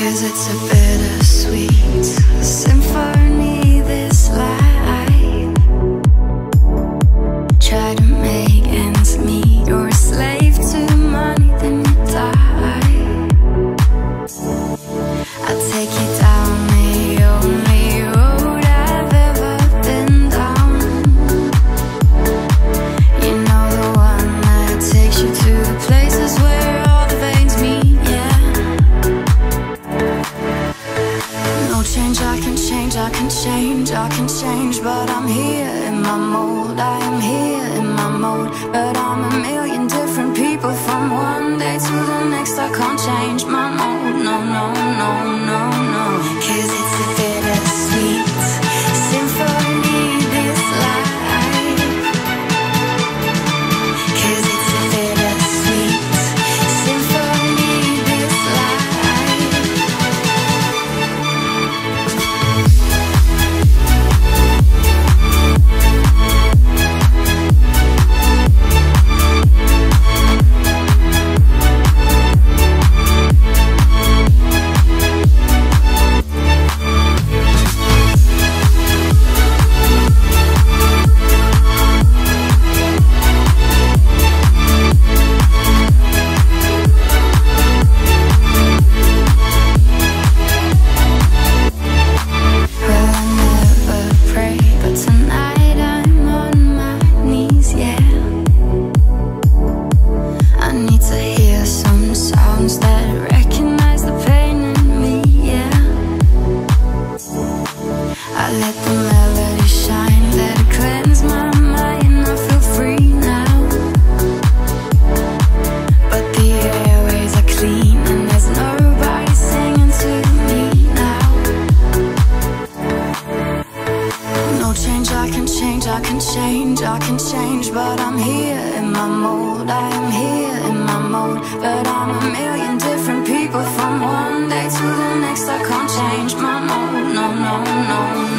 Cause it's a bittersweet symphony, this life. I can change, I can change, but I'm here in my mold. I am here in my mode, but I'm a million different people from one day to the next. I can't change my mode, no, no, no, no, no. Cause it's a No change, I can change, I can change, I can change, but I'm here in my mode. I am here in my mode, but I'm a million different people from one day to the next. I can't change my mode, no, no, no,